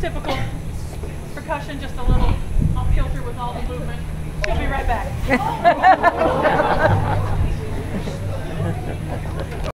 typical percussion, just a little off kilter with all the movement. She'll be right back.